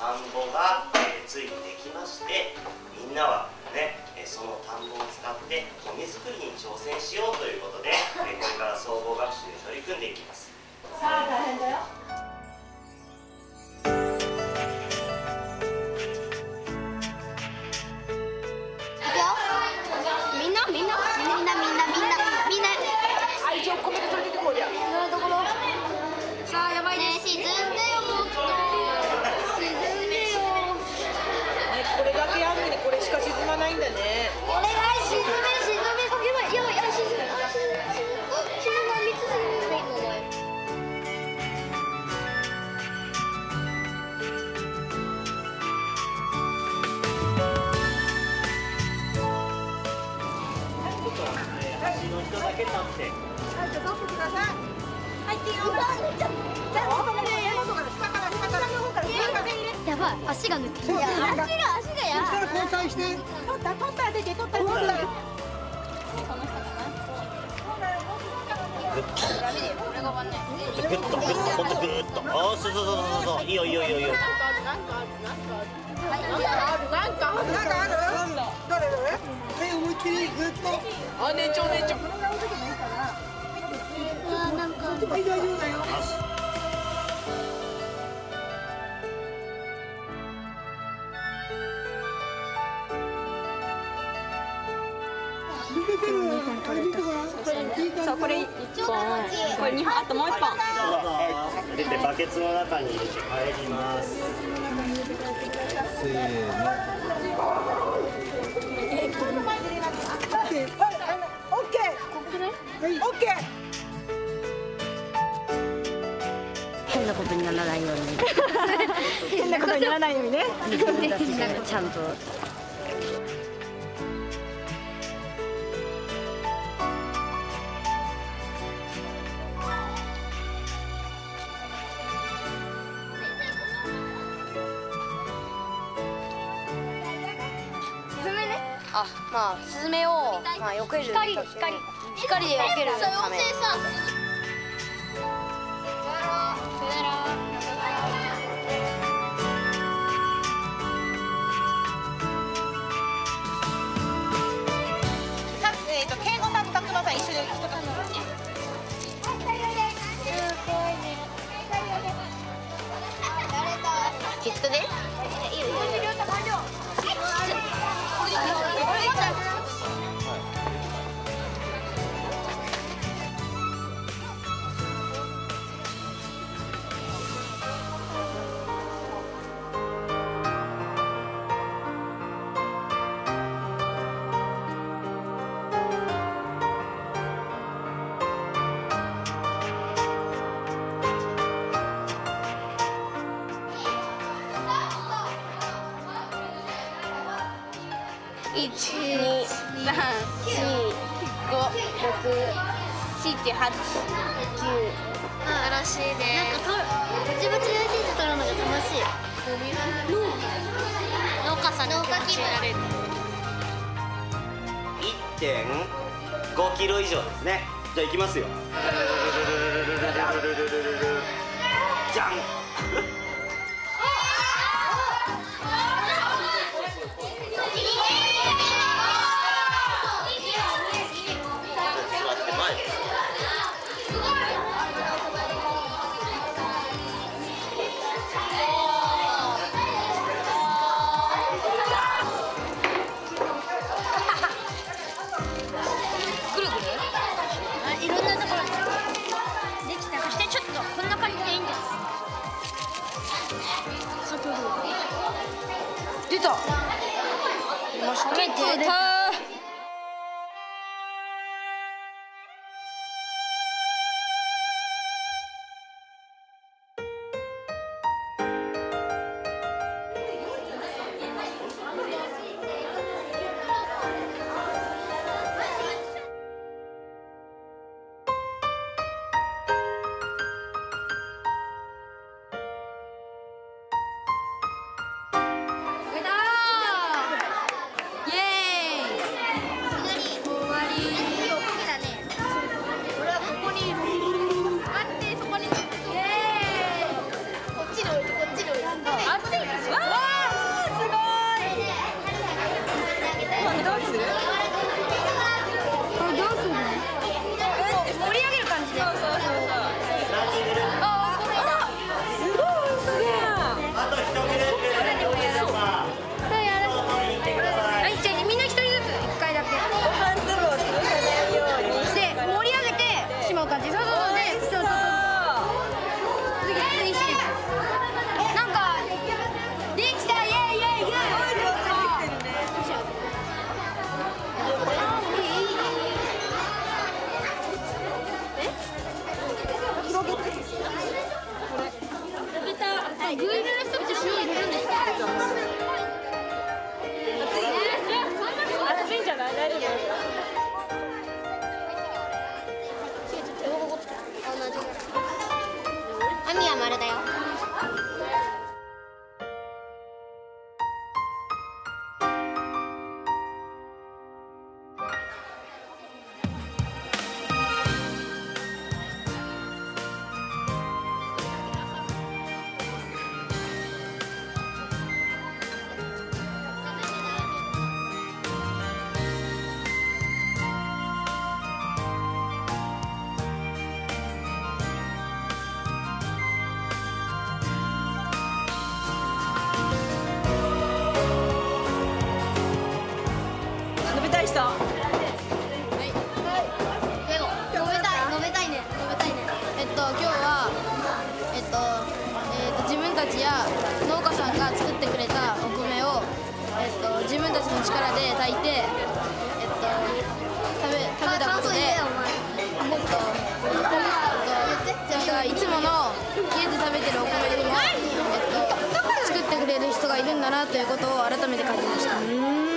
田んぼが、えー、ついにできましてみんなはねその田んぼを使って米作りに挑戦しようということで、えこれから総合学習に取り組んでいきます。さあ大変だよ。みんなみ入っていいよじゃあここね山とか下から下からのかやばい足が抜け足が足がやばい交代して取った取った出て取った取ったグッとグッともっとグッとああそうそうそうそう。いいよいいよいいよいいよなんかあるどれどれはい思いっきりグッとあ年長年長はい大丈夫だよそうこれ一本これ二本あともう一本。出てバケツの中に入れて帰ります。オッケーはいオッケー。はい。オッケーことにならないように変なことにならないようにね。自分たちでちゃんと。スズメねあまあスズメをまあ避ける。光光。光で避けるためささ楽しいね。なんかと、バチバチ焼いて取るのが楽しい。農家さんに農家気分られる。1.5キロ以上ですねじゃあ行きますよじゃんた網は丸だよ。したでも述べたい述べたいね。述べたいね。えっと今日はえっと,、えっと自分たちや農家さんが作ってくれたお米を、えっと自分たちの力で炊いて、えっと食べ食べたことでもっとえっとじゃあいつもの家で食べてるお米よりも、えっと、作ってくれる人がいるんだなということを改めて感じました。